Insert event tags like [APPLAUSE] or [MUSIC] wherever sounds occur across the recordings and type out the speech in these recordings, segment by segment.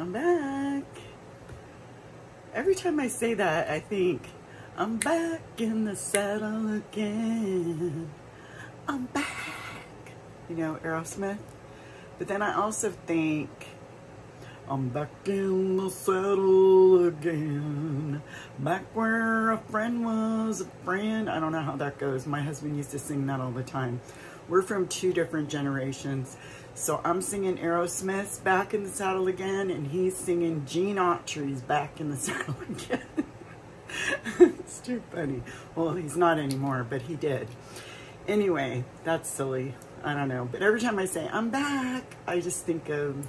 I'm back. Every time I say that, I think, I'm back in the saddle again. I'm back. You know, Aerosmith. But then I also think, I'm back in the saddle again. Back where a friend was a friend. I don't know how that goes. My husband used to sing that all the time. We're from two different generations. So I'm singing Aerosmith's Back in the Saddle Again, and he's singing Gene Autry's Back in the [LAUGHS] Saddle Again. it's too funny. Well, he's not anymore, but he did. Anyway, that's silly. I don't know. But every time I say, I'm back, I just think of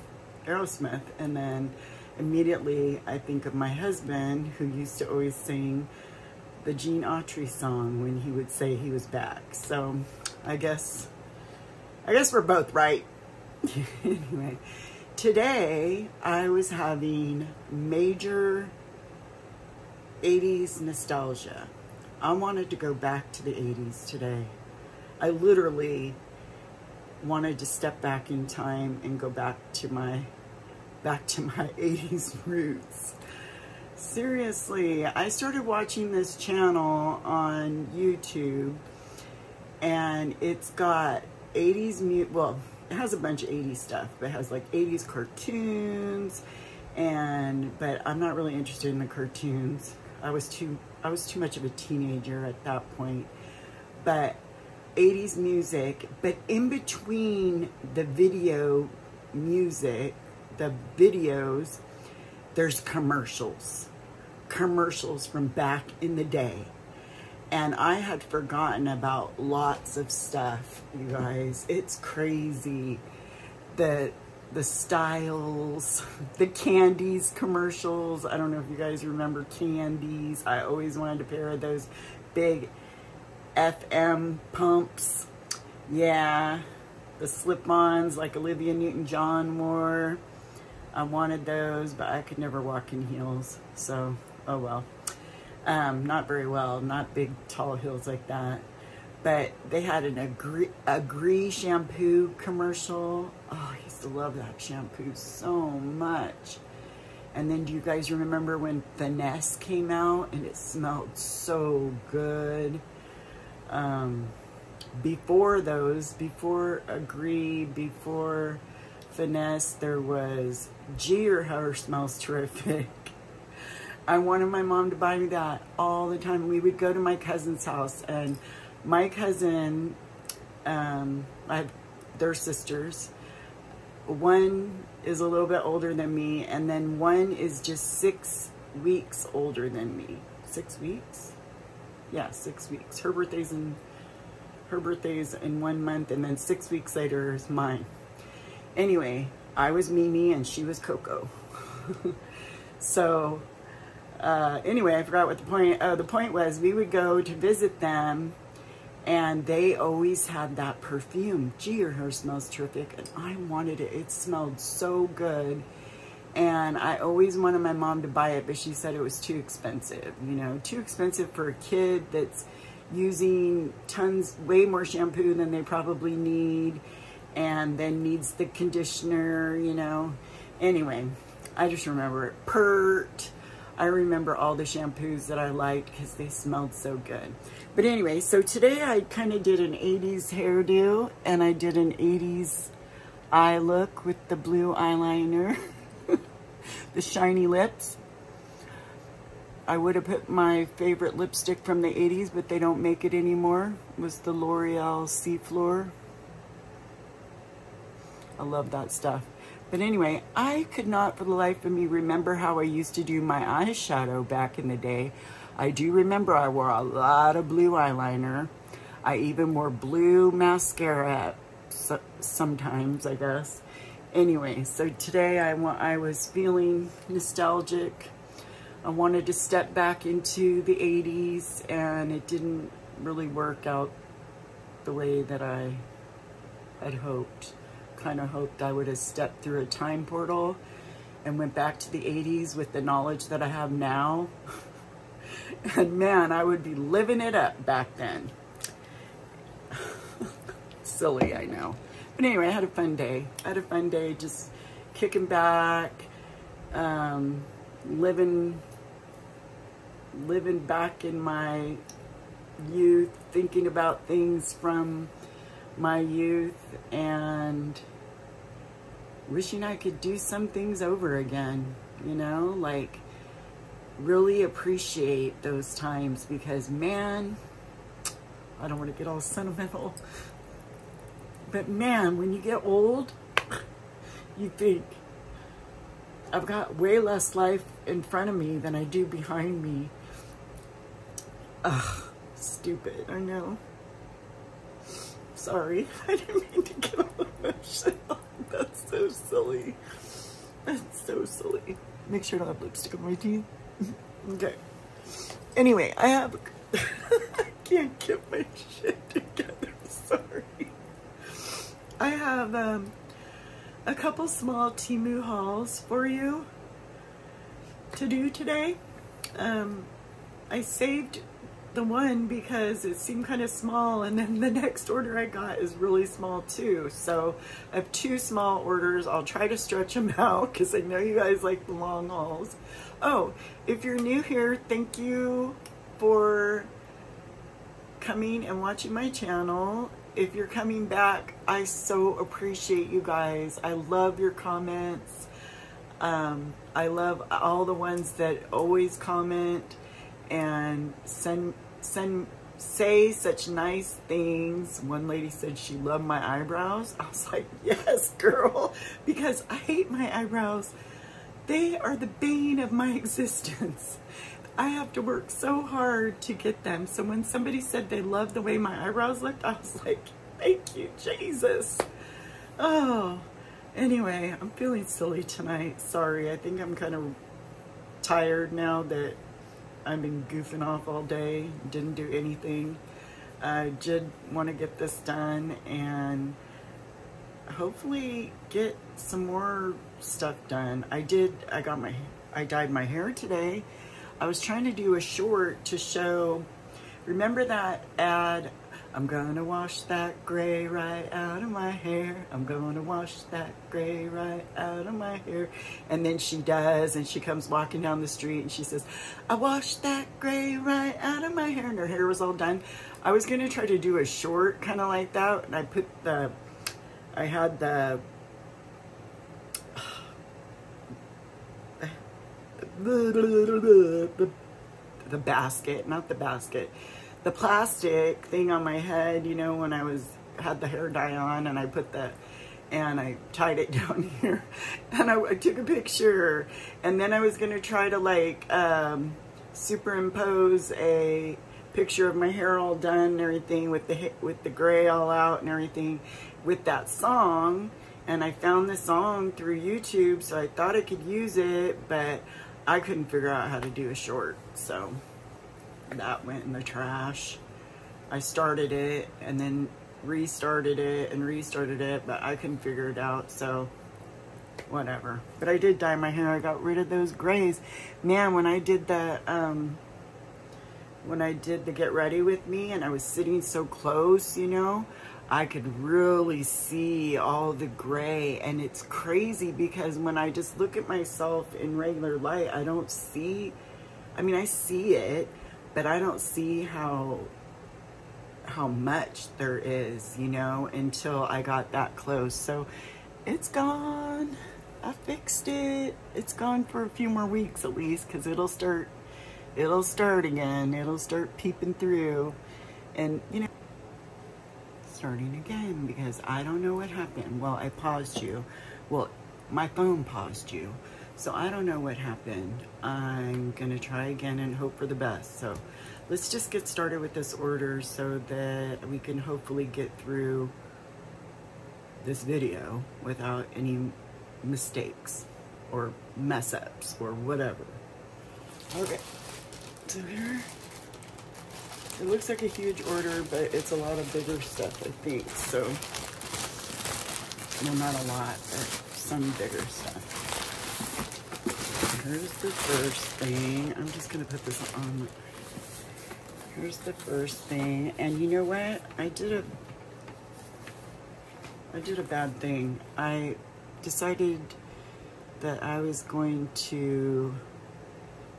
Aerosmith. And then immediately I think of my husband, who used to always sing the Gene Autry song when he would say he was back. So I guess, I guess we're both right. [LAUGHS] anyway, today I was having major 80s nostalgia. I wanted to go back to the 80s today. I literally wanted to step back in time and go back to my back to my [LAUGHS] 80s roots. Seriously, I started watching this channel on YouTube and it's got 80s mute well it has a bunch of 80s stuff, but it has like 80s cartoons and but I'm not really interested in the cartoons. I was too I was too much of a teenager at that point. But 80s music, but in between the video music, the videos, there's commercials. Commercials from back in the day and I had forgotten about lots of stuff, you guys. It's crazy. The the styles, the Candie's commercials. I don't know if you guys remember candies. I always wanted a pair of those big FM pumps. Yeah, the slip-ons like Olivia Newton-John wore. I wanted those, but I could never walk in heels. So, oh well. Um, not very well, not big tall hills like that. But they had an Agree, Agree shampoo commercial. Oh, I used to love that shampoo so much. And then do you guys remember when Finesse came out and it smelled so good? Um, before those, before Agree, before Finesse, there was Gee, your hair smells terrific. [LAUGHS] I wanted my mom to buy me that all the time. We would go to my cousin's house, and my cousin, um, I have their sisters. One is a little bit older than me, and then one is just six weeks older than me. Six weeks? Yeah, six weeks. Her birthday's in her birthday's in one month, and then six weeks later is mine. Anyway, I was Mimi and she was Coco. [LAUGHS] so uh, anyway, I forgot what the point, oh, the point was we would go to visit them and they always had that perfume. Gee, your hair smells terrific. And I wanted it. It smelled so good. And I always wanted my mom to buy it, but she said it was too expensive. You know, too expensive for a kid that's using tons, way more shampoo than they probably need and then needs the conditioner, you know. Anyway, I just remember it. Pert I remember all the shampoos that I liked because they smelled so good. But anyway, so today I kind of did an 80s hairdo and I did an 80s eye look with the blue eyeliner, [LAUGHS] the shiny lips. I would have put my favorite lipstick from the 80s, but they don't make it anymore. It was the L'Oreal Seaflor. I love that stuff. But anyway, I could not for the life of me remember how I used to do my eyeshadow back in the day. I do remember I wore a lot of blue eyeliner. I even wore blue mascara sometimes, I guess. Anyway, so today I, I was feeling nostalgic. I wanted to step back into the 80s and it didn't really work out the way that I had hoped kind of hoped I would have stepped through a time portal and went back to the 80s with the knowledge that I have now. [LAUGHS] and man, I would be living it up back then. [LAUGHS] Silly, I know. But anyway, I had a fun day. I had a fun day just kicking back, um, living living back in my youth, thinking about things from my youth, and wishing I could do some things over again, you know, like really appreciate those times because, man, I don't want to get all sentimental, but man, when you get old, you think, I've got way less life in front of me than I do behind me. Ugh, stupid, I know. Sorry, [LAUGHS] I didn't mean to get all emotional. That's so silly. That's so silly. Make sure I don't have lipstick on my teeth. [LAUGHS] okay. Anyway, I have. [LAUGHS] I can't get my shit together. Sorry. I have um, a couple small Temu hauls for you to do today. Um, I saved the one because it seemed kind of small and then the [LAUGHS] next order I got is really small too. So I have two small orders. I'll try to stretch [LAUGHS] them out because I know you guys like the long hauls. Oh, if you're new here, thank you for coming and watching my channel. If you're coming back, I so appreciate you guys. I love your comments. Um, I love all the ones that always comment and send send say such nice things. One lady said she loved my eyebrows. [LAUGHS] I was like, yes, girl, [LAUGHS] because I hate my eyebrows. They are the bane of my [LAUGHS] existence. I have to work so hard to get them. So when somebody said they loved the way my eyebrows looked, I was like, thank you, Jesus. Oh, anyway, I'm feeling silly tonight. Sorry, I think I'm kind of tired now that I've been goofing off all day, didn't do anything. I did want to get this done and hopefully get some more stuff done. I did, I got my, I dyed my hair today. I was trying to do a short to show, remember that ad I'm gonna wash that gray right out of my hair. I'm gonna wash that gray right out of my hair. And then she does, and she comes walking down the street and she says, I washed that gray right out of my hair. And her hair was all done. I was gonna try to do a short kind of like that. And I put the, I had the, [SIGHS] the, basket, not the basket the plastic thing on my head, you know, when I was had the hair dye on and I put the and I tied it [LAUGHS] down here. And I, I took a picture. And then I was going to try to like um, superimpose a picture of my hair all done and everything with the with the gray all out and everything with that song. And I found the song through YouTube so I thought I could use it but I couldn't figure out how to do a short so that went in the trash. I started it and then restarted it and restarted it, but I couldn't figure it out, so whatever. But I did dye my hair. I got rid of those grays. Man, when I did the, um, when I did the get ready with me and I was sitting so close, you know, I could really see all the gray and it's crazy because when I just look at myself in regular light, I don't see, I mean, I see it, but I don't see how how much there is, you know, until I got that close. So it's gone. I fixed it. It's gone for a few more weeks at least because it'll start it'll start again. It'll start peeping through and you know starting again because I don't know what happened. Well, I paused you. Well, my phone paused you. So I don't know what happened. I'm gonna try again and hope for the best. So let's just get started with this order so that we can hopefully get through this video without any mistakes or mess ups or whatever. Okay, so here, it looks like a huge order, but it's a lot of bigger stuff, I think. So, well, not a lot, but some bigger stuff here's the first thing. I'm just going to put this on. Here's the first thing. And you know what? I did a I did a bad thing. I decided that I was going to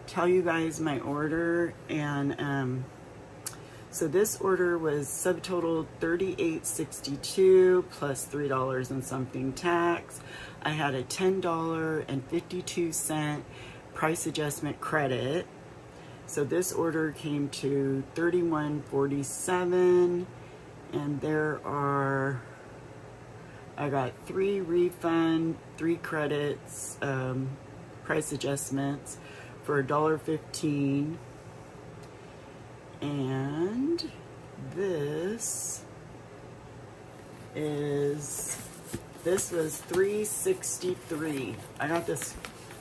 tell you guys my order and um, so this order was subtotal 38.62 plus three dollars and something tax. I had a ten dollar and fifty two cent price adjustment credit. So this order came to 31.47 and there are I got three refund, three credits, um, price adjustments for a dollar fifteen. And this is this was 363. I got this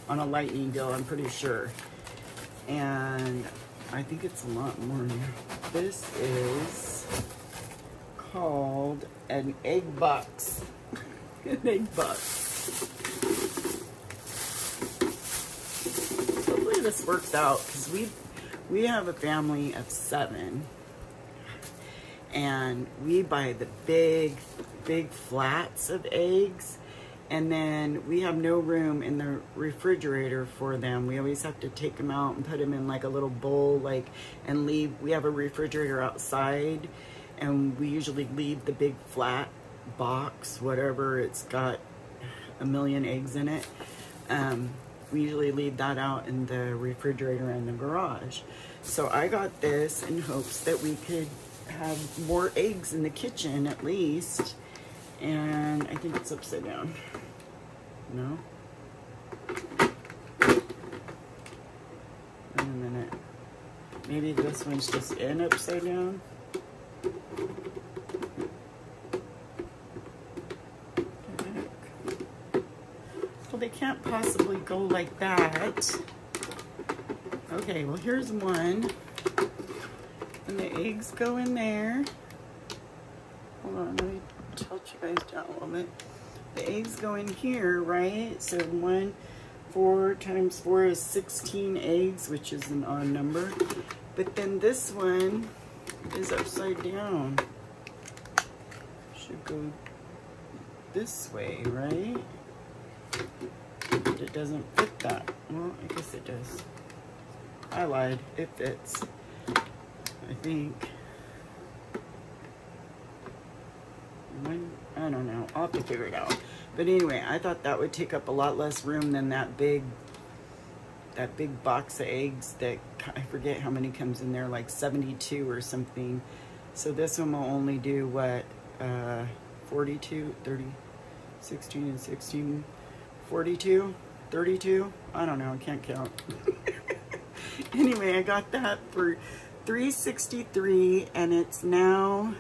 on a lightning deal, I'm pretty sure. And I think it's a lot more. This is called an egg box. [LAUGHS] an egg box. Hopefully this works out because we we have a family of seven. And we buy the big big flats of eggs. And then we have no room in the refrigerator for them. We always have to take them out and put them in like a little bowl like and leave. We have a refrigerator outside and we usually leave the big flat box whatever. It's got a million eggs in it. Um, we usually leave that out in the refrigerator in the garage so I got this in hopes that we could have more eggs in the kitchen at least and I think it's upside down. No? Wait a minute. Maybe this one's just in upside down? Can't possibly go like that. Okay, well here's one. And the eggs go in there. Hold on, let me tilt you guys down a little bit. The eggs go in here, right? So one, four times four is 16 eggs, which is an odd number. But then this one is upside down. Should go this way, right? It doesn't fit that. Well, I guess it does. I lied. It fits. I think. I don't know. I'll have to figure it out. But anyway, I thought that would take up a lot less room than that big that big box of eggs that I forget how many comes in there, like 72 or something. So this one will only do what, uh, 42, 30, 16 and 16, 42, 32? I don't know, I can't count. [LAUGHS] anyway, I got that for 363 and it's now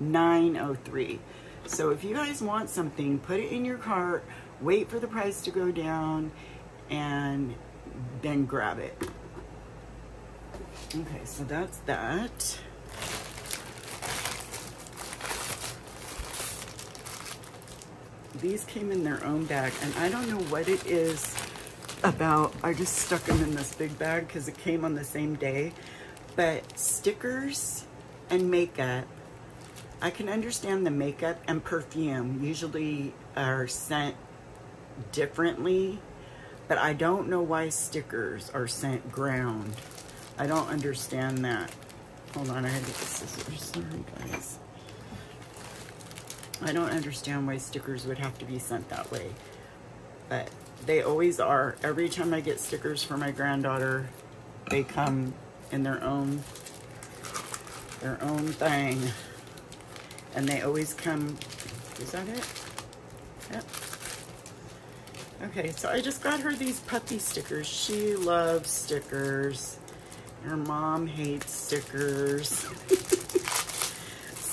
903. So if you guys want something, put it in your cart, wait for the price to go down, and then grab it. Okay, so that's that. These came in their own bag, and I don't know what it is about, I just stuck them in this big bag because it came on the same day. But stickers and makeup, I can understand the makeup and perfume usually are sent differently, but I don't know why stickers are sent ground. I don't understand that. Hold on, I had to get the scissors. Sorry, guys. I don't understand why stickers would have to be sent that way. But they always are. Every time I get stickers for my granddaughter, they come in their own their own thing. And they always come, is that it? Yep. Okay, so I just got her these puppy stickers. She loves stickers. Her mom hates stickers. [LAUGHS]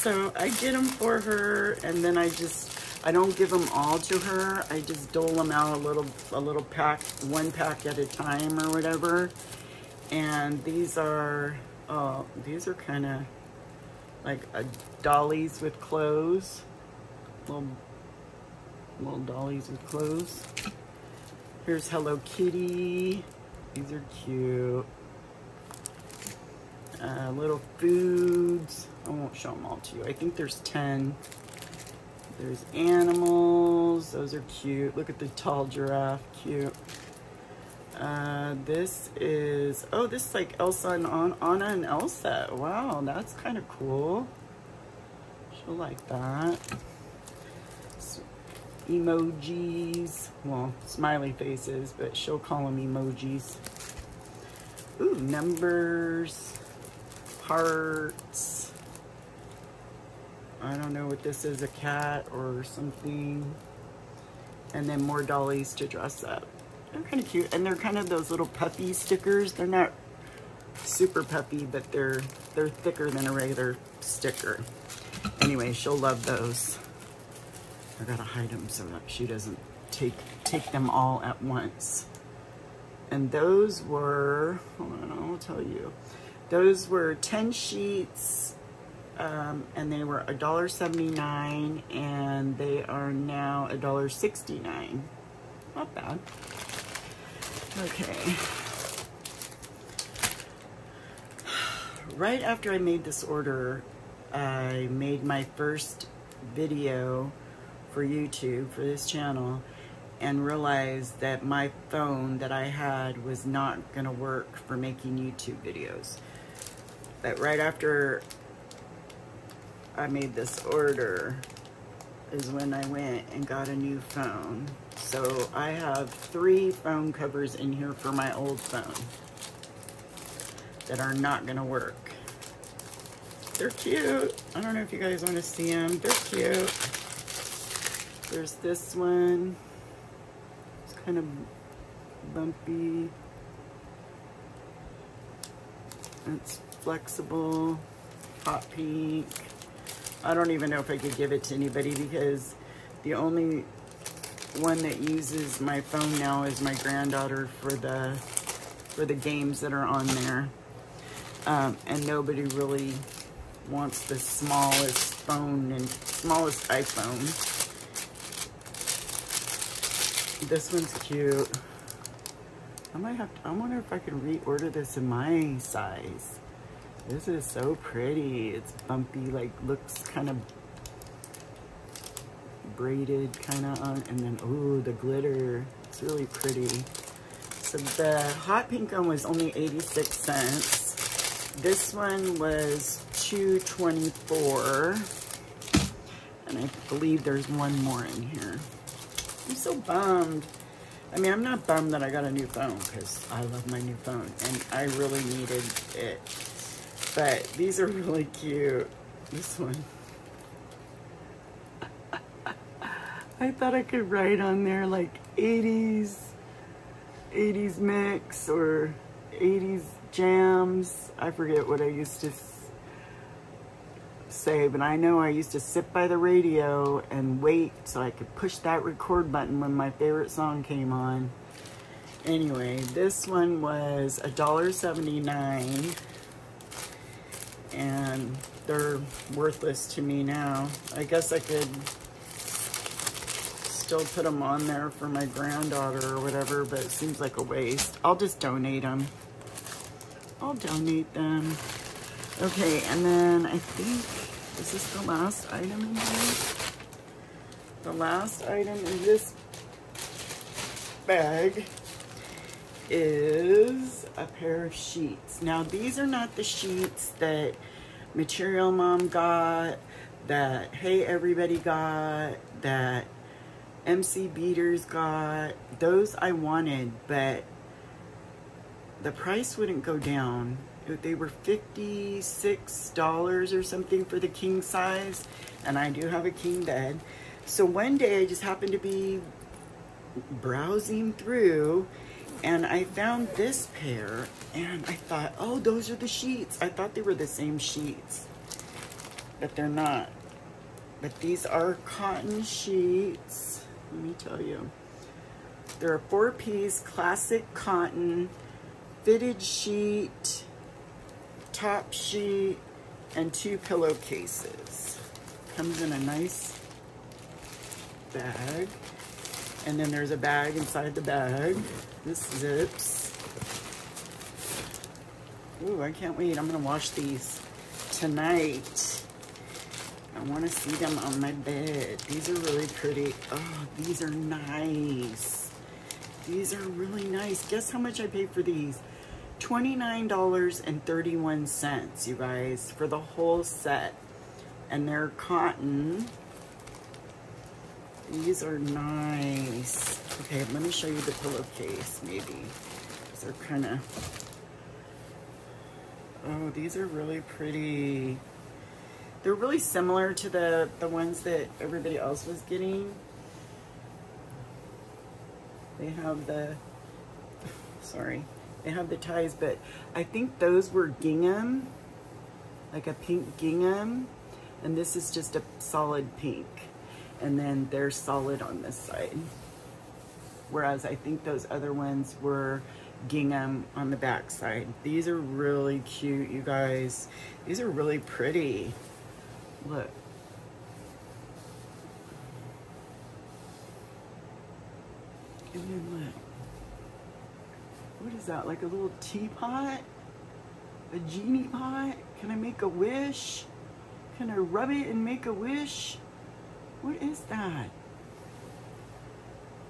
so I get them for her and then I just I don't give them all to her. I just dole them out a little, a little pack, one pack at a time or whatever. And these are, oh, these are kind of like a dollies with clothes. Little, little dollies with clothes. Here's Hello Kitty. These are cute. Uh, little foods. I won't show them all to you. I think there's 10 There's animals. Those are cute. Look at the tall giraffe. Cute. Uh, this is, oh, this is like Elsa and Anna and Elsa. Wow, that's kind of cool. She'll like that. emojis. Well, smiley faces, but she'll call them emojis. Ooh, numbers, hearts. I don't know what this is, a cat or something. And then more dollies to dress up. They're kind of cute. And they're kind of those little puppy stickers. They're not super puppy, but they're they're thicker than a regular sticker. Anyway, she'll love those. I gotta hide them so that she doesn't take take them all at once. And those were, hold on, I'll tell you. Those were 10 sheets, um, and they were $1.79, and they are now $1.69. Not bad. Okay. [SIGHS] Right after I made this order, I made my first video for YouTube, for this channel, and realized that my phone that I had was not going to work for making YouTube videos. But right after I made this order is when I went and got a new phone. So I have three phone covers in here for my old phone that are not going to work. They're cute. I don't know if you guys want to see them. They're cute. There's this one It's kind of bumpy. It's flexible, hot pink. I don't even know if I could give it to anybody because the only one that uses my phone now is my granddaughter for the for the games that are on there. Um, and nobody really wants the smallest phone and smallest iPhone. This one's cute. I might have to, I wonder if I can reorder this in my size. This is so pretty. It's bumpy, like looks kind of braided kind of on, and then, oh, the glitter. It's really pretty. So the hot pink one was only 86 cents. This one was 224 and I believe there's one more in here. I'm so bummed. I mean, I'm not bummed that I got a new phone because I love my new phone and I really needed it. But these are really cute. This one. I thought I could write on there like 80s, 80s mix or 80s jams. I forget what I used to say, but I know I used to sit by the radio and wait so I could push that record button when my favorite song came on. Anyway, this one was $1.79 and they're worthless to me now. I guess I could still put them on there for my granddaughter or whatever, but it seems like a waste. I'll just donate them. I'll donate them. Okay, and then I think this is the last item in here? The last item in this bag is a pair of sheets. Now, these are not the sheets that Material Mom got, that Hey Everybody got, that MC Beaters got. Those I wanted, but the price wouldn't go down they were $56 or something for the king size and I do have a king bed so one day I just happened to be browsing through and I found this pair and I thought oh those are the sheets I thought they were the same sheets but they're not but these are cotton sheets let me tell you they're a four-piece classic cotton fitted sheet top sheet, and two pillowcases. Comes in a nice bag. And then there's a bag inside the bag. This zips. Ooh, I can't wait. I'm going to wash these tonight. I want to see them on my bed. These are really pretty. Oh, these are nice. These are really nice. Guess how much I paid for these? $29.31, you guys, for the whole set. And they're cotton. These are nice. Okay, let me show you the pillowcase, maybe. They're kind of... Oh, these are really pretty. They're really similar to the, the ones that everybody else was getting. They have the, [LAUGHS] sorry, they have the ties, but I think those were gingham, like a pink gingham, and this is just a solid pink. And then they're solid on this side. Whereas I think those other ones were gingham on the back side. These are really cute, you guys. These are really pretty. Look. And then look. What is that? Like a little teapot? A genie pot? Can I make a wish? Can I rub it and make a wish? What is that?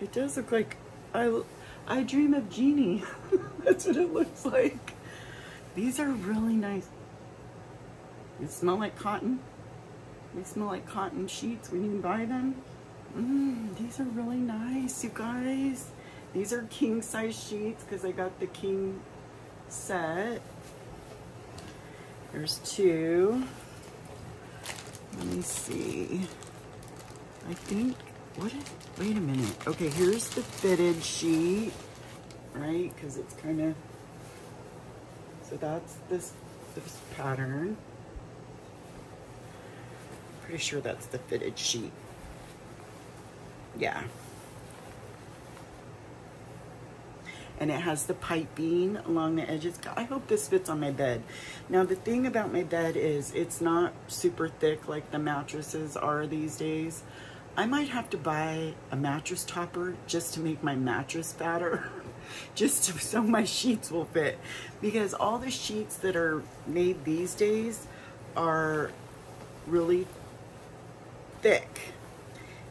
It does look like I, I dream of Jeannie. [LAUGHS] That's what it looks like. These are really nice. They smell like cotton. They smell like cotton sheets We when you buy them. Mmm, these are really nice, you guys. These are king size sheets because I got the king set. There's two. Let me see. I think, what is, wait a minute. Okay, here's the fitted sheet, right? Because it's kind of, so that's this, this pattern. Pretty sure that's the fitted sheet. Yeah. and it has the piping along the edges. I hope this fits on my bed. Now the thing about my bed is it's not super thick like the mattresses are these days. I might have to buy a mattress topper just to make my mattress fatter. [LAUGHS] just to, so my sheets will fit. Because all the sheets that are made these days are really thick.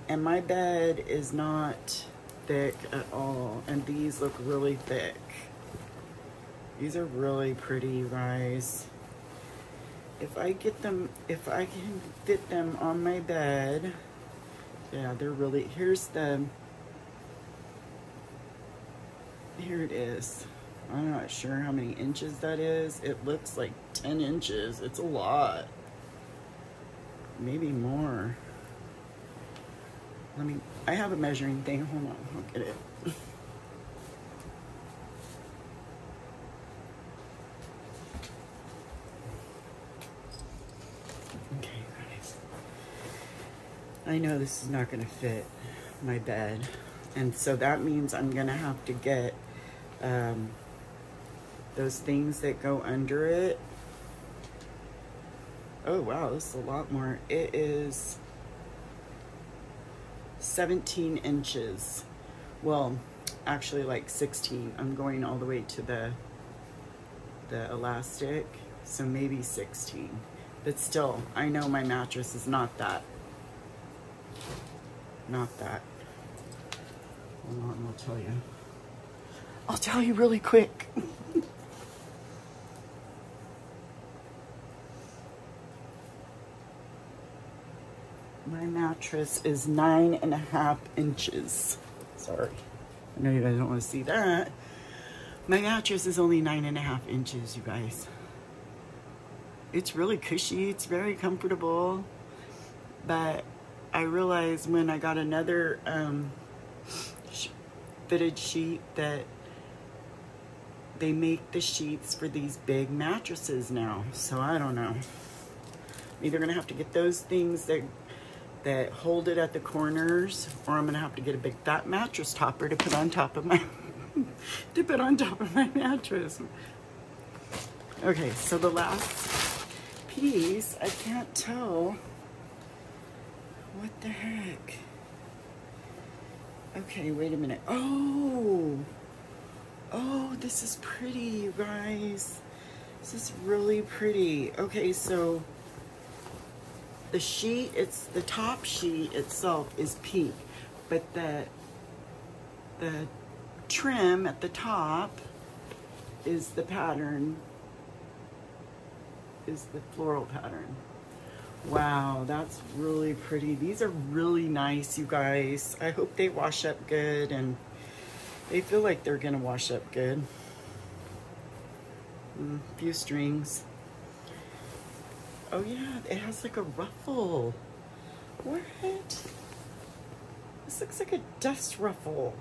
And my bed is not thick at all. And these look really thick. These are really pretty, guys. If I get them, if I can fit them on my bed, yeah, they're really, here's the, here it is. I'm not sure how many inches that is. It looks like 10 inches. It's a lot. Maybe more. Let me, I have a measuring thing. Hold on, I'll get it. [LAUGHS] I know this is not going to fit my bed. And so that means I'm going to have to get um, those things that go under it. Oh, wow, this is a lot more. It is 17 inches. Well, actually like 16. I'm going all the way to the the elastic, so maybe 16. But still, I know my mattress is not that. Not that. Hold on, I'll tell you. I'll tell you really quick. [LAUGHS] My mattress is nine and a half inches. Sorry. I know you guys don't want to see that. My mattress is only nine and a half inches, you guys. It's really cushy. It's very comfortable. But I realized when I got another um, fitted sheet that they make the sheets for these big mattresses now. So I don't know. I'm either gonna have to get those things that that hold it at the corners or I'm gonna have to get a big fat mattress topper to put on top of my [LAUGHS] to put on top of my mattress. Okay, so the last piece, I can't tell what the heck. Okay, wait a minute. Oh, oh, this is pretty, you guys. This is really pretty. Okay, so the sheet, it's the top sheet itself is pink, but the the trim at the top is the pattern is the floral pattern. Wow, that's really pretty. These are really nice, you guys. I hope they wash up good and they feel like they're gonna wash up good. Mm, few strings. Oh yeah, it has like a ruffle. What? This looks like a dust ruffle.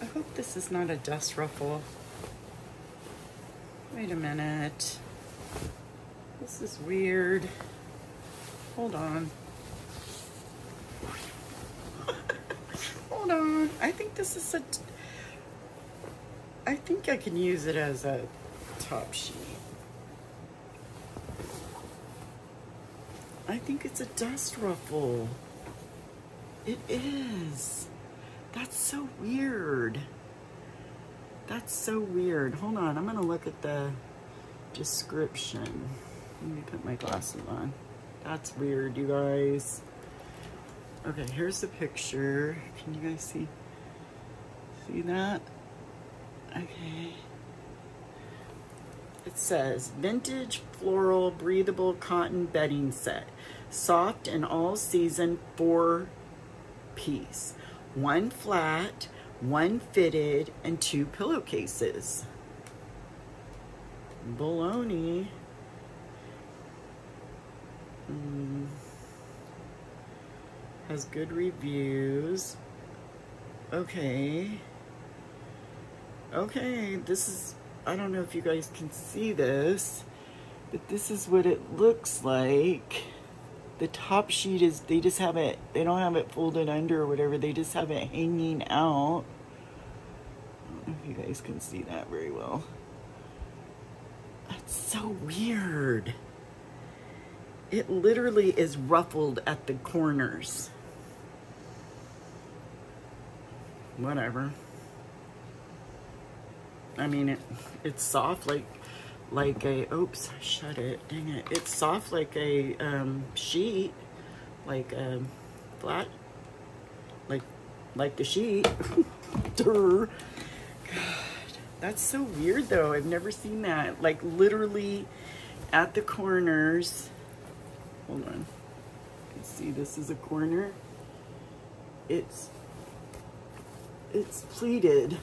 I hope this is not a dust ruffle. Wait a minute. This is weird. Hold on. [LAUGHS] Hold on. I think this is a. I think I can use it as a top sheet. I think it's a dust ruffle. It is. That's so weird. That's so weird. Hold on, I'm gonna look at the description. Let me put my glasses on. That's weird, you guys. Okay, here's the picture. Can you guys see? See that? Okay. It says vintage floral breathable cotton bedding set. Soft and all season four piece. One flat, one fitted, and two pillowcases. Baloney. Mm. Has good reviews. Okay. Okay, this is, I don't know if you guys can see this, but this is what it looks like. The top sheet is, they just have it, they don't have it folded under or whatever, they just have it hanging out. I don't know if you guys can see that very well. That's so weird. It literally is ruffled at the corners. Whatever. I mean, it, it's soft like like a, oops, shut it, dang it. It's soft like a um, sheet, like a um, flat, like, like the sheet. [LAUGHS] God, that's so weird though. I've never seen that. Like literally at the corners, hold on. You see this is a corner. It's, it's pleated.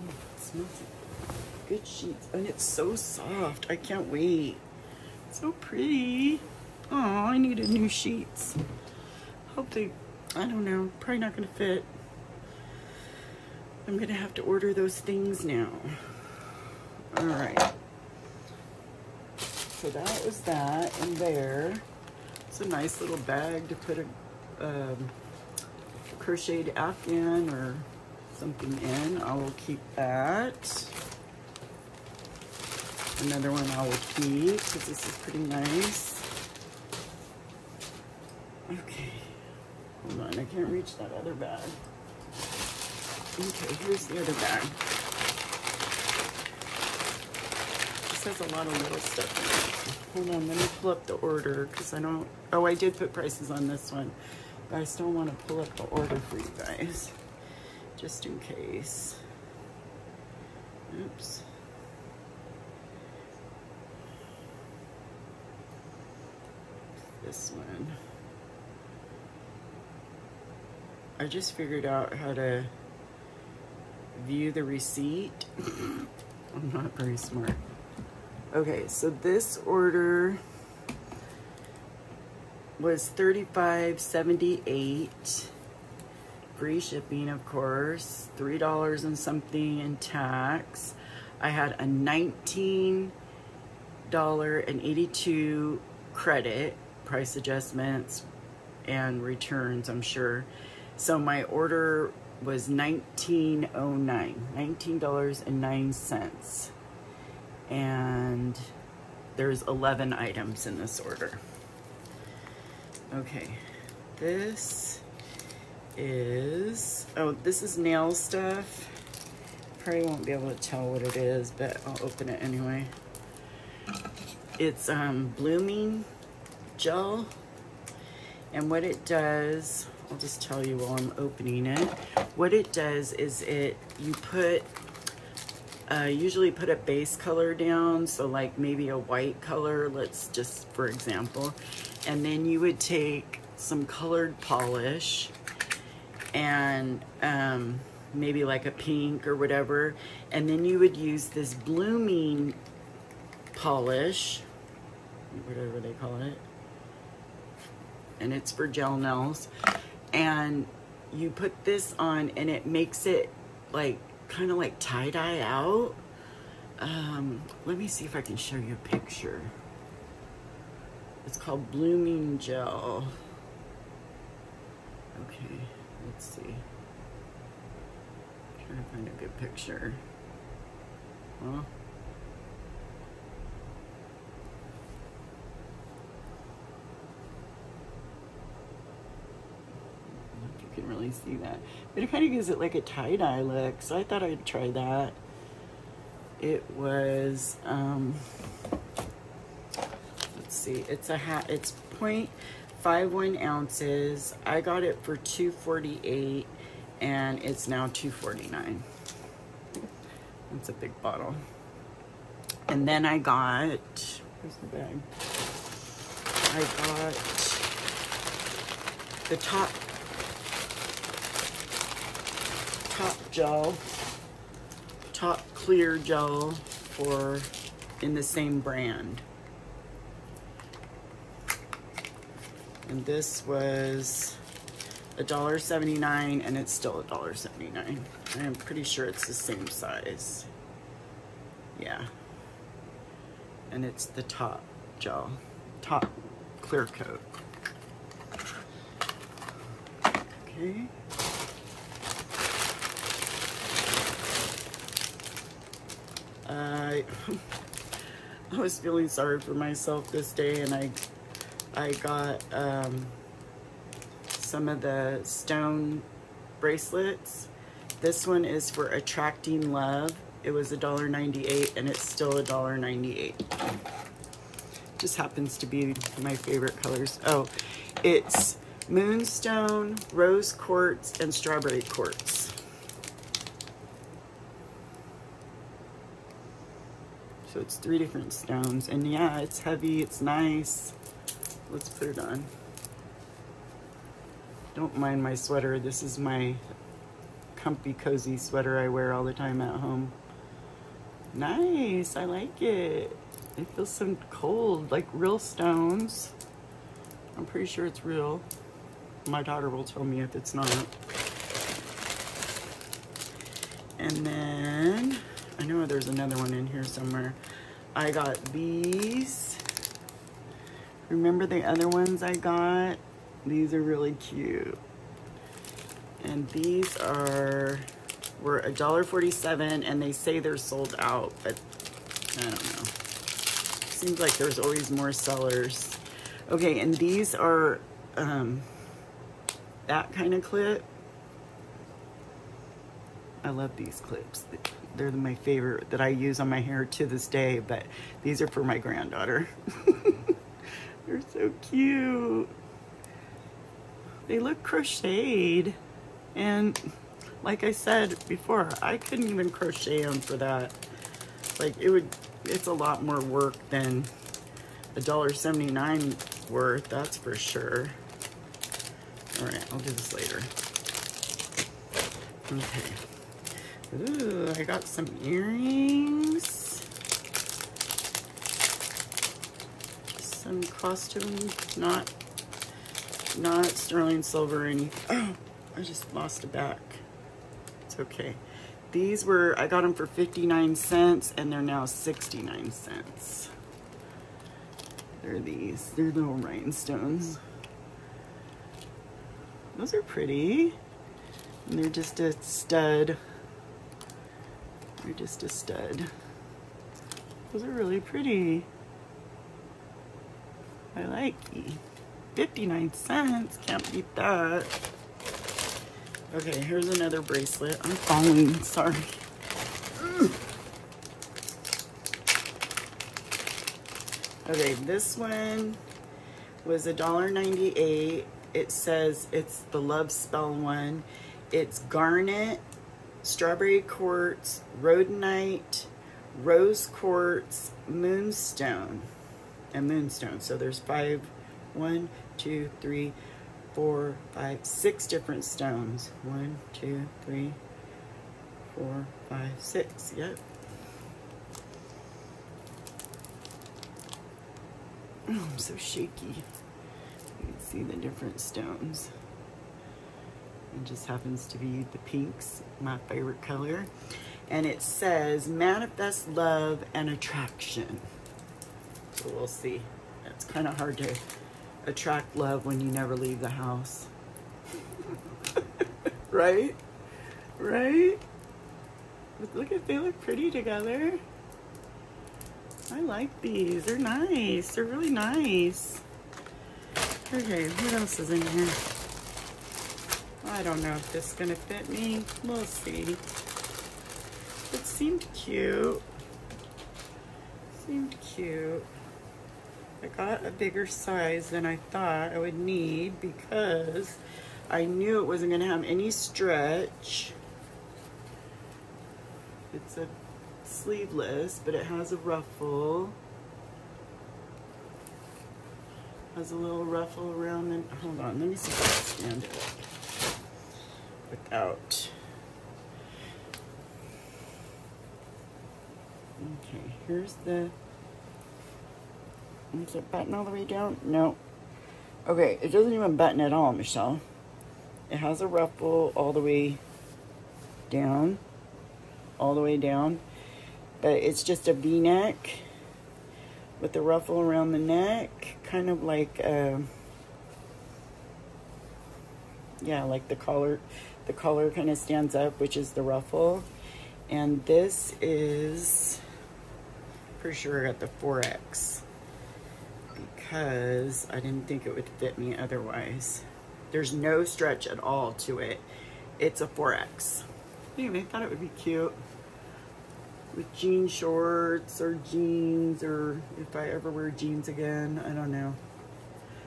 Oh, it smells good sheets. And it's so soft. I can't wait. So pretty. Oh, I need a new sheets. Hope they, I don't know, probably not going to fit. I'm going to have to order those things now. All right. So that was that in there. It's a nice little bag to put a um, crocheted afghan or something in. I will keep that. Another one I will keep because this is pretty nice. Okay. Hold on, I can't reach that other bag. Okay, here's the other bag. Has a lot of little stuff in it. Hold on, let me pull up the order because I don't... Oh, I did put prices on this one. But I still want to pull up the order for you guys just in case. Oops. This one. I just figured out how to view the receipt. [LAUGHS] I'm not very smart. Okay, so this order was 35.78 free shipping, of course, $3 and something in tax. I had a nineteen dollar and eighty-two credit, price adjustments, and returns, I'm sure. So my order was $19.09, $19.09. And there's 11 items in this order. Okay, this is, oh, this is nail stuff. probably won't be able to tell what it is, but I'll open it anyway. It's um, blooming gel. And what it does, I'll just tell you while I'm opening it. What it does is it, you put, uh, usually put a base color down. So like maybe a white color, let's just, for example. And then you would take some colored polish and um, maybe like a pink or whatever. And then you would use this blooming polish, whatever they call it. And it's for gel nails. And you put this on and it makes it like kind of like tie-dye out. Um, let me see if I can show you a picture. It's called Blooming Gel. Okay, let's see. Trying to find a good picture. Well, you can really see that. But it kind of gives it like a tie-dye look, so I thought I'd try that. It was, um, let's see, it's a hat, it's 0.51 ounces. I got it for 248 and it's now 249. It's a big bottle. And then I got, where's the bag? I got the top top gel, top clear gel for in the same brand. And this was $1.79 and it's still $1.79. I'm pretty sure it's the same size. Yeah. And it's the top gel, top clear coat. Okay. I [LAUGHS] I was feeling sorry for myself this day and I I got um, some of the stone bracelets. This one is for attracting love. It was $1.98 and it's still $1.98. Just happens to be my favorite colors. Oh, it's moonstone, rose quartz, and strawberry quartz. So it's three different stones. And yeah, it's heavy, it's nice. Let's put it on. Don't mind my sweater. This is my comfy, cozy sweater I wear all the time at home. Nice, I like it. It feels so cold, like real stones. I'm pretty sure it's real. My daughter will tell me if it's not. And then, I know there's another one in here somewhere. I got these. Remember the other ones I got? These are really cute. And these are, were $1.47 and they say they're sold out, but I don't know. Seems like there's always more sellers. Okay, and these are um, that kind of clip. I love these clips. They're my favorite that I use on my hair to this day, but these are for my granddaughter. [LAUGHS] They're so cute. They look crocheted. And like I said before, I couldn't even crochet them for that. Like it would, it's a lot more work than a dollar seventy nine worth, that's for sure. All right, I'll do this later. Okay. Ooh, I got some earrings. Some costume, not not sterling silver anything. [CLEARS THROAT] Oh, I just lost a back. It's okay. These were, I got them for 59 cents and they're now 69 cents. They're these, they're little rhinestones. Those are pretty. And they're just a stud. You're just a stud. Those are really pretty. I like these. 59 cents, can't beat that. Okay, here's another bracelet. I'm falling, sorry. Okay, this one was $1.98. It says it's the love spell one. It's garnet strawberry quartz, rhodonite, rose quartz, moonstone, and moonstone. So there's five, one, two, three, four, five, six different stones. One, two, three, four, five, six. Yep. Oh, I'm so shaky. You can see the different stones. It just happens to be the pinks, my favorite color. And it says manifest love and attraction. So we'll see. It's kind of hard to attract love when you never leave the house. [LAUGHS] right? Right? But look at they look pretty together. I like these. They're nice. They're really nice. Okay, what else is in here? I don't know if this is gonna fit me. We'll see. It seemed cute. Seemed cute. I got a bigger size than I thought I would need because I knew it wasn't gonna have any stretch. It's a sleeveless, but it has a ruffle. Has a little ruffle around the, hold on, let me see if I can stand it without. Okay, here's the, is it button all the way down? No. Okay, it doesn't even button at all, Michelle. It has a ruffle all the way down, all the way down, but it's just a v-neck with the ruffle around the neck, kind of like, uh, yeah, like the collar, the collar kind of stands up, which is the ruffle. And this is, pretty sure I got the 4X because I didn't think it would fit me otherwise. There's no stretch at all to it. It's a 4X. Anyway, I thought it would be cute with jean shorts or jeans or if I ever wear jeans again, I don't know.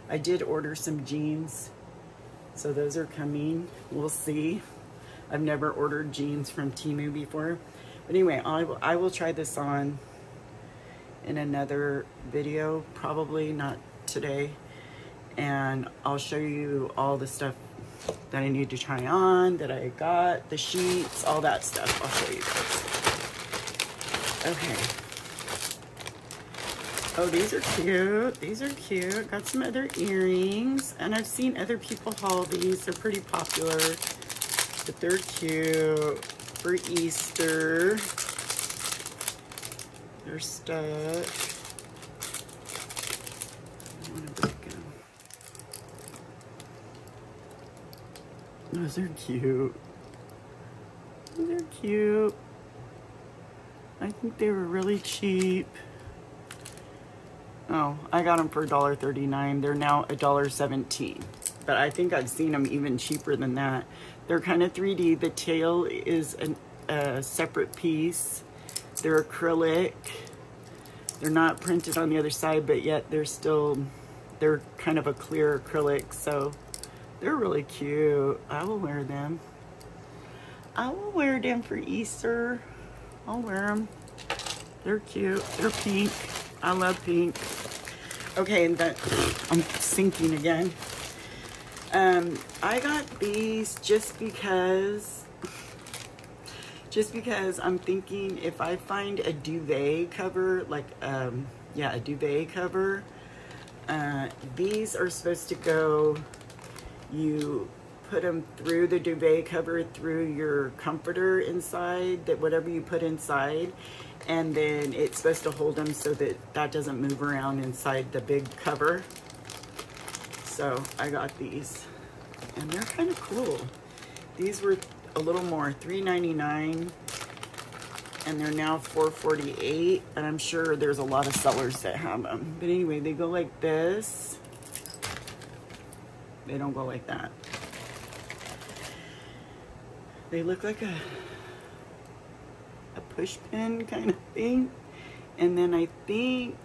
I did order some jeans, so those are coming. We'll see. I've never ordered jeans from Temu before. But anyway, I will, I will try this on in another video, probably not today. And I'll show you all the stuff that I need to try on, that I got, the sheets, all that stuff. I'll show you guys. Okay. Oh, these are cute. These are cute. Got some other earrings. And I've seen other people haul these. They're pretty popular. But they're cute for Easter. They're stuck. Those are oh, cute. Those are cute. I think they were really cheap. Oh, I got them for $1.39. They're now $1.17. But I think I've seen them even cheaper than that. They're kind of 3D. The tail is an, a separate piece. They're acrylic. They're not printed on the other side, but yet they're still, they're kind of a clear acrylic. So they're really cute. I will wear them. I will wear them for Easter. I'll wear them. They're cute. They're pink. I love pink. Okay, and then I'm sinking again. Um, I got these just because, just because I'm thinking if I find a duvet cover, like, um, yeah, a duvet cover, uh, these are supposed to go you put them through the duvet cover through your comforter inside that whatever you put inside and then it's supposed to hold them so that that doesn't move around inside the big cover. So I got these. And they're kind of cool. These were a little more $3.99 and they're now $4.48 and I'm sure there's a lot of sellers that have them. But anyway they go like this. They don't go like that. They look like a push pin kind of thing. And then I think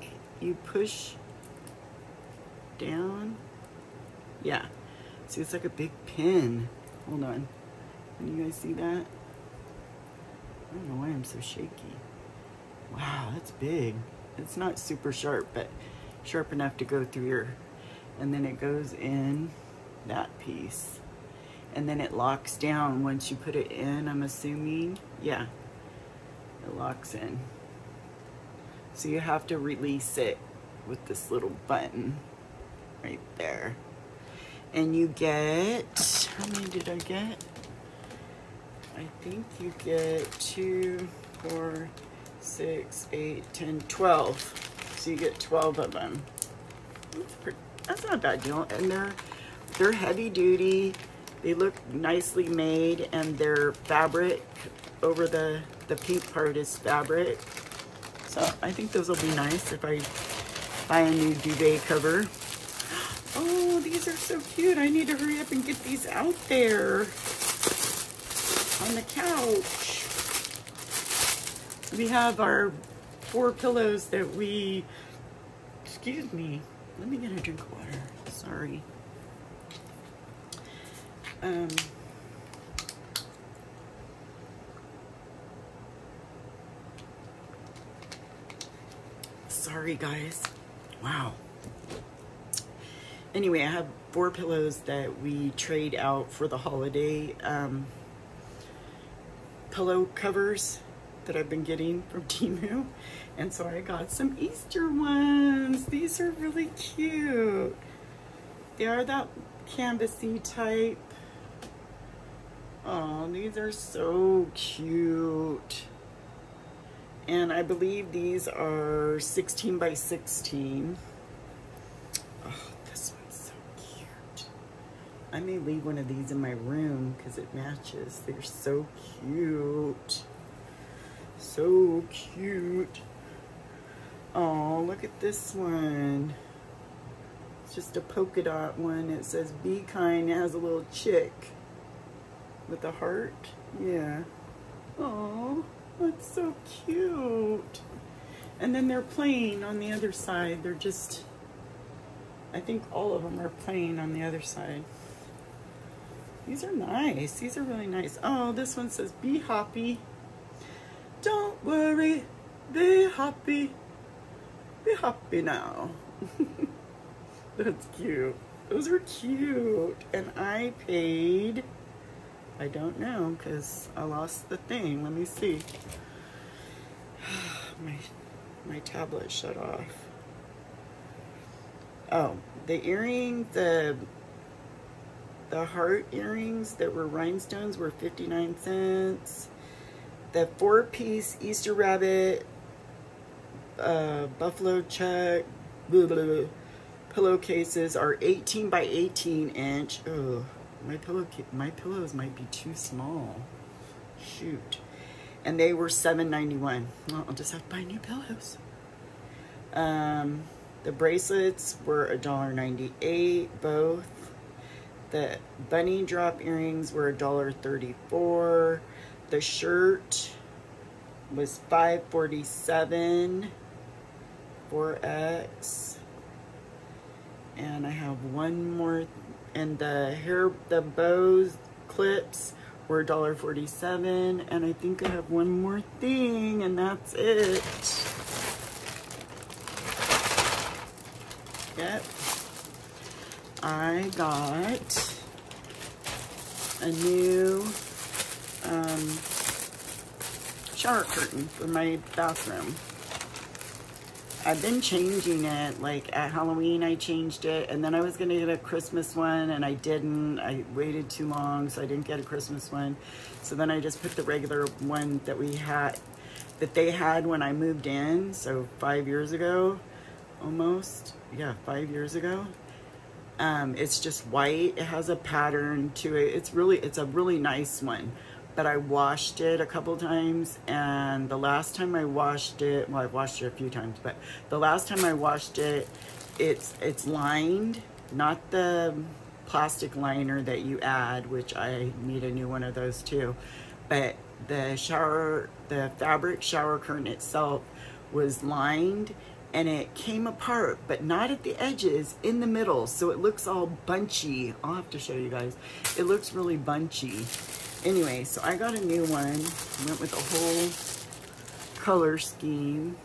you push down. Yeah. See, it's like a big pin. Hold on. Can you guys see that? I don't know why I'm so shaky. Wow, that's big. It's not super sharp, but sharp enough to go through your, and then it goes in that piece. And then it locks down once you put it in, I'm assuming. Yeah, it locks in. So you have to release it with this little button right there. And you get, how many did I get? I think you get two, four, six, eight, ten, twelve. So you get 12 of them. That's, pretty, that's not a bad deal. And they're, they're heavy duty. They look nicely made and they're fabric over the, the pink part is fabric. So I think those will be nice if I buy a new duvet cover. Oh, these are so cute. I need to hurry up and get these out there on the couch. We have our four pillows that we, excuse me, let me get a drink of water. Sorry. Um, sorry, guys. Wow. Anyway, I have four pillows that we trade out for the holiday um, pillow covers that I've been getting from [LAUGHS] Temu And so I got some Easter ones. These are really cute. They are that canvasy type. Oh, these are so cute. And I believe these are 16 by 16. Oh, this one's so cute. I may leave one of these in my room because it matches. They're so cute. So cute. Oh, look at this one. It's just a polka dot one. It says be kind. It has a little chick with a heart. Yeah. Oh. That's so cute. And then they're plain on the other side. They're just, I think all of them are plain on the other side. These are nice. These are really nice. Oh, this one says, be happy. Don't worry. Be happy. Be happy now. [LAUGHS] That's cute. Those are cute. And I paid I don't know because I lost the thing. Let me see. [SIGHS] my, my tablet shut off. Oh, the earring, the the heart earrings that were rhinestones were 59 cents. The four-piece Easter rabbit uh, buffalo check blah, blah, blah, pillowcases are 18 by 18 inch. Ugh. My pillow, my pillows might be too small. Shoot. And they were $7.91. Well, I'll just have to buy new pillows. Um, the bracelets were $1.98 both. The bunny drop earrings were $1.34. The shirt was $5.47 4X. And I have one more and the hair, the bows clips were $1.47. And I think I have one more thing, and that's it. Yep. I got a new um, shower curtain for my bathroom. I've been changing it. Like at Halloween, I changed it, and then I was gonna get a Christmas one, and I didn't. I waited too long, so I didn't get a Christmas one. So then I just put the regular one that we had, that they had when I moved in. So five years ago, almost. Yeah, five years ago. Um, it's just white. It has a pattern to it. It's really, it's a really nice one but I washed it a couple times and the last time I washed it, well I've washed it a few times, but the last time I washed it, it's, it's lined, not the plastic liner that you add, which I need a new one of those too, but the shower, the fabric shower curtain itself was lined and it came apart, but not at the edges, in the middle. So it looks all bunchy. I'll have to show you guys. It looks really bunchy. Anyway, so I got a new one. Went with a whole color scheme.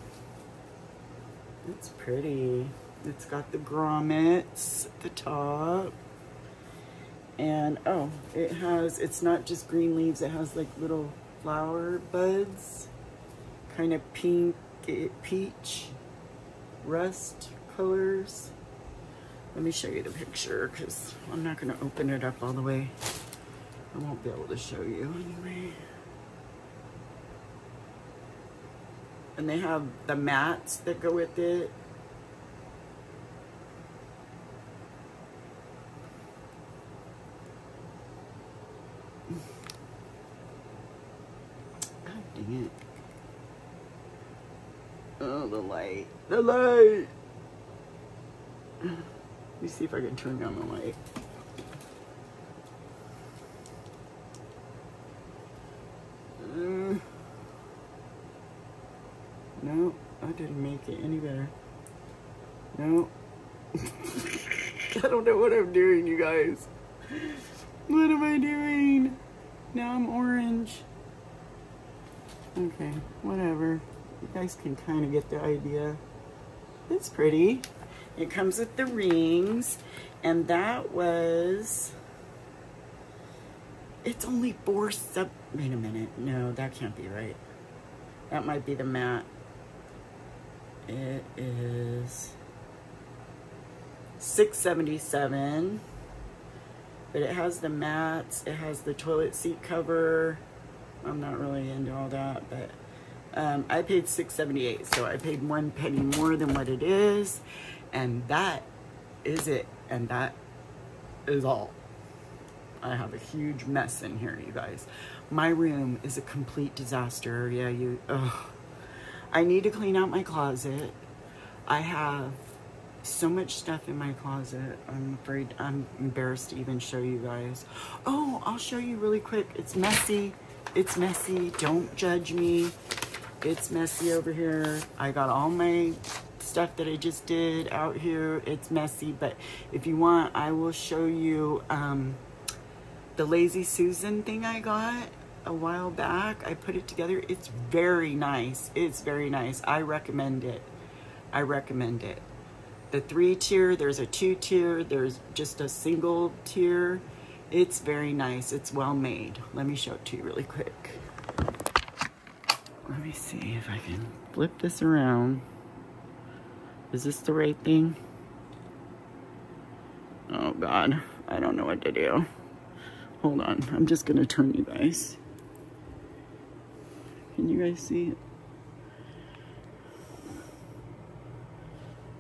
It's pretty. It's got the grommets at the top. And, oh, it has, it's not just green leaves. It has like little flower buds. Kind of pink, eh, peach rust colors. Let me show you the picture because I'm not going to open it up all the way. I won't be able to show you anyway. And they have the mats that go with it. God dang it. Oh, the light. The light! Let me see if I can turn down the light. Uh, didn't make it any better. No. [LAUGHS] I don't know what I'm doing, you guys. What am I doing? Now I'm orange. Okay, whatever. You guys can kind of get the idea. It's pretty. It comes with the rings, and that was, it's only four sub, wait a minute, no, that can't be right. That might be the mat. It is 677 but it has the mats, it has the toilet seat cover. I'm not really into all that, but um, I paid 6.78, so I paid one penny more than what it is, and that is it, and that is all. I have a huge mess in here, you guys. My room is a complete disaster. Yeah, you. Ugh. I need to clean out my closet. I have so much stuff in my closet. I'm afraid I'm embarrassed to even show you guys. Oh, I'll show you really quick. It's messy. It's messy. Don't judge me. It's messy over here. I got all my stuff that I just did out here. It's messy, but if you want, I will show you um, the Lazy Susan thing I got a while back. I put it together. It's very nice. It's very nice. I recommend it. I recommend it. The three tier, there's a two tier, there's just a single tier. It's very nice. It's well made. Let me show it to you really quick. Let me see if I can flip this around. Is this the right thing? Oh God, I don't know what to do. Hold on, I'm just gonna turn you guys. Can you guys see it?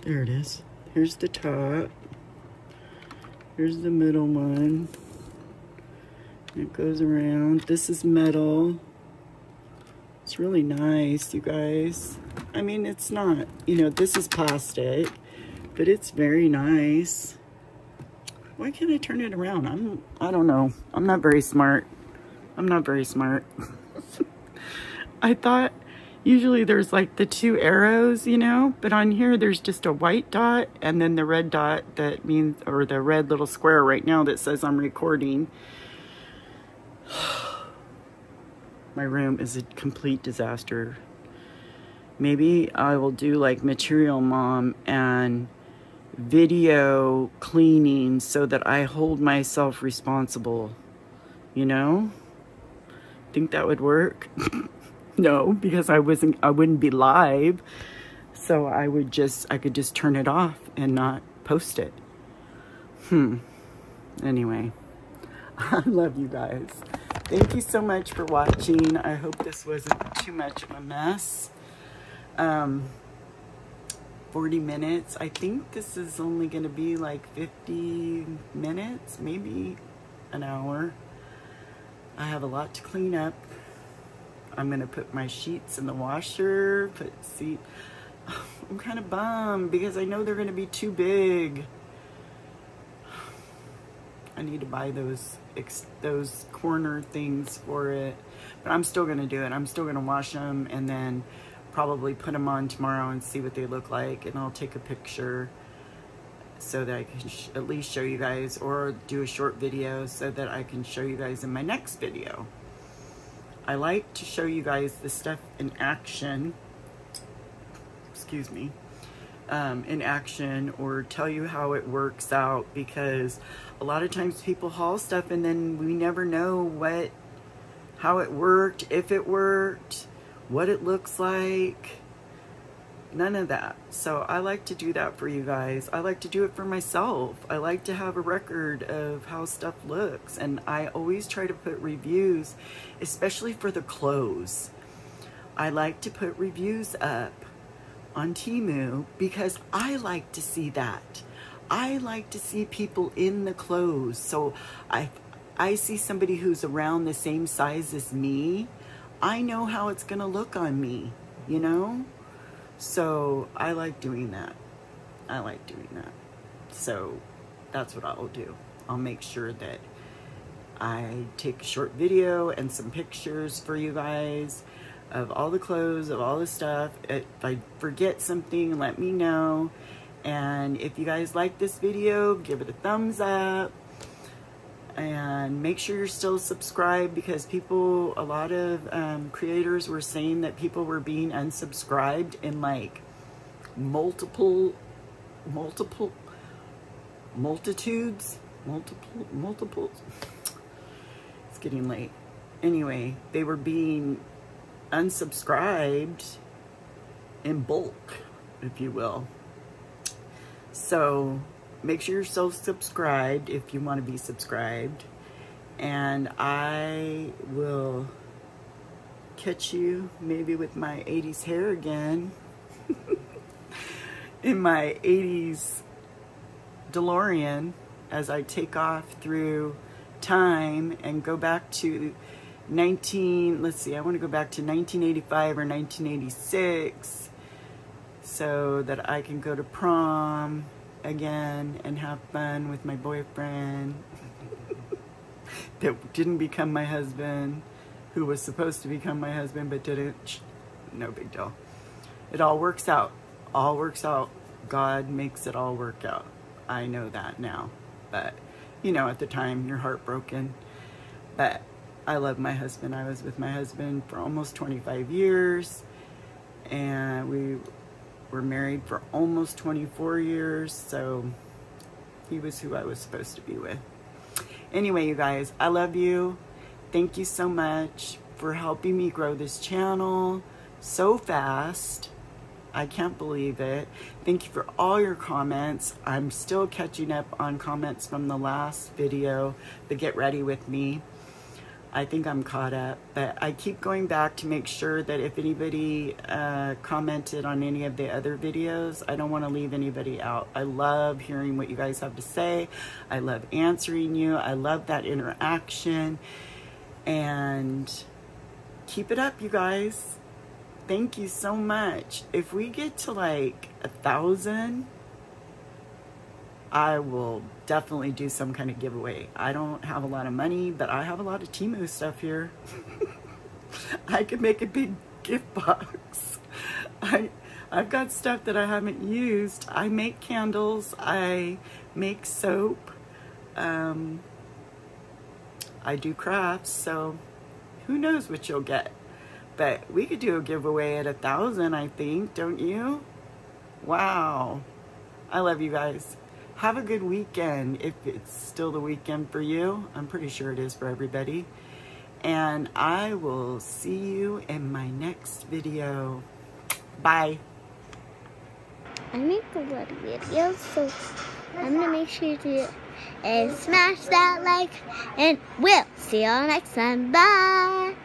There it is. Here's the top. Here's the middle one. It goes around. This is metal. It's really nice, you guys. I mean, it's not, you know, this is plastic, but it's very nice. Why can't I turn it around? I'm, I don't know. I'm not very smart. I'm not very smart. [LAUGHS] I thought usually there's like the two arrows, you know, but on here there's just a white dot and then the red dot that means, or the red little square right now that says I'm recording. [SIGHS] My room is a complete disaster. Maybe I will do like Material Mom and video cleaning so that I hold myself responsible. You know? Think that would work? [LAUGHS] no, because I wasn't I wouldn't be live. So I would just I could just turn it off and not post it. Hmm. Anyway, [LAUGHS] I love you guys. Thank you so much for watching. I hope this wasn't too much of a mess. Um, 40 minutes. I think this is only going to be like 50 minutes, maybe an hour. I have a lot to clean up. I'm to put my sheets in the washer, put seat. [SIGHS] I'm kind of bummed because I know they're to be too big. [SIGHS] I need to buy those those corner things for it. But I'm still to do it. I'm still to wash them and then probably put them on tomorrow and see what they look like and I'll take a picture so that I can at least show you guys or do a short video so that I can show you guys in my next video. I like to show you guys the stuff in action, excuse me, um, in action or tell you how it works out because a lot of times people haul stuff and then we never know what, how it worked, if it worked, what it looks like none of that. So I like to do that for you guys. I like to do it for myself. I like to have a record of how stuff looks. And I always try to put reviews, especially for the clothes. I like to put reviews up on Temu because I like to see that. I like to see people in the clothes. So I I see somebody who's around the same size as me. I know how it's going to look on me, you know? So I like doing that. I like doing that. So that's what I'll do. I'll make sure that I take a short video and some pictures for you guys of all the clothes, of all the stuff. If I forget something, let me know. And if you guys like this video, give it a thumbs up and make sure you're still subscribed because people, a lot of um, creators were saying that people were being unsubscribed in like multiple, multiple, multitudes, multiple, multiple. [LAUGHS] It's getting late. Anyway, they were being unsubscribed in bulk, if you will. So make sure you're still subscribed if you want to be subscribed. And I will catch you maybe with my 80s hair again. [LAUGHS] In my 80s DeLorean as I take off through time and go back to 19, let's see, I want to go back to 1985 or 1986 so that I can go to prom again and have fun with my boyfriend [LAUGHS] that didn't become my husband, who was supposed to become my husband but didn't. No big deal. It all works out. All works out. God makes it all work out. I know that now. But, you know, at the time, you're heartbroken. But I love my husband. I was with my husband for almost 25 years. And we we're married for almost 24 years, so he was who I was supposed to be with. Anyway, you guys, I love you. Thank you so much for helping me grow this channel so fast. I can't believe it. Thank you for all your comments. I'm still catching up on comments from the last video, the Get Ready With Me. I think I'm caught up, but I keep going back to make sure that if anybody uh, commented on any of the other videos, I don't want to leave anybody out. I love hearing what you guys have to say. I love answering you. I love that interaction. And keep it up, you guys. Thank you so much. If we get to like a thousand, I will definitely do some kind of giveaway. I don't have a lot of money, but I have a lot of Temu stuff here. [LAUGHS] I could make a big gift box. [LAUGHS] I, I've got stuff that I haven't used. I make candles. I make soap. Um, I do crafts, so who knows what you'll get. But we could do a giveaway at a thousand, I think, don't you? Wow. I love you guys have a good weekend if it's still the weekend for you. I'm pretty sure it is for everybody. And I will see you in my next video. Bye. I make a lot of videos, so I'm going to make sure to and smash that like, and we'll see y'all next time. Bye.